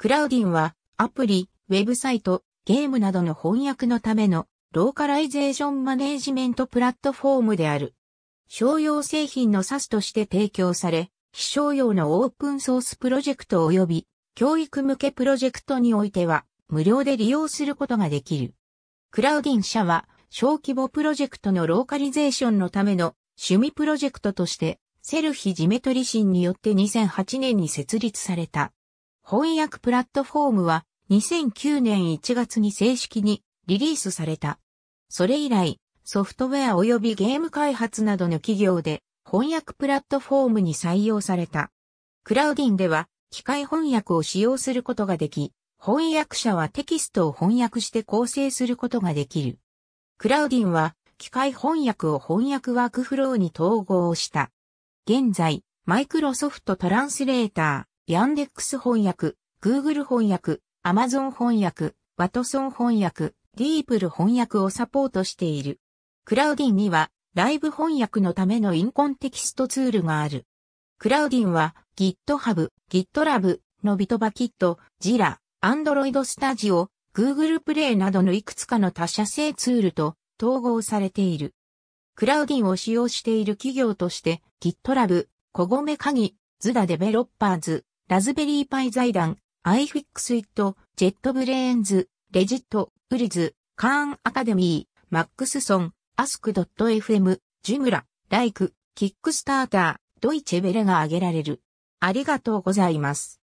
Crowdin はアプリ、ウェブサイト、ゲームなどの翻訳のためのローカライゼーションマネージメントプラットフォームである。商用製品の SaaS として提供され、非商用のオープンソースプロジェクト及び教育向けプロジェクトにおいては無料で利用することができる。 Crowdin 社は小規模プロジェクトのローカリゼーションのための趣味プロジェクトとしてセルヒー・ドミトリシンによって2008年に設立された。翻訳プラットフォームは2009年1月に正式にリリースされた。それ以来、ソフトウェア及びゲーム開発などの企業で翻訳プラットフォームに採用された。クラウディンでは機械翻訳を使用することができ、翻訳者はテキストを翻訳して構成することができる。クラウディンは機械翻訳を翻訳ワークフローに統合した。現在、マイクロソフトトランスレーター、ヤンデックス翻訳、グーグル翻訳、アマゾン翻訳、ワトソン翻訳、ディープル翻訳をサポートしている。クラウディンにはライブ翻訳のためのインコンテキストツールがある。クラウディンは GitHub、GitLab、ノビトバキット、ジラ、Android Studio、Google Play などのいくつかの他社製ツールと統合されている。 Crowdin を使用している企業として GitLab、小米鍵、 XDA Developers、 Raspberry Pi 財団、iFixit、JetBrains、 Reddit、ウリズ、カーンアカデミー、 Maxthon、ask.fm、 Joomla、ライク、キックスターター、ドイチェ・ヴェレが挙げられる。ありがとうございます。